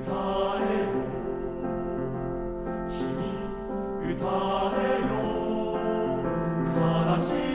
歌えよ。悲しい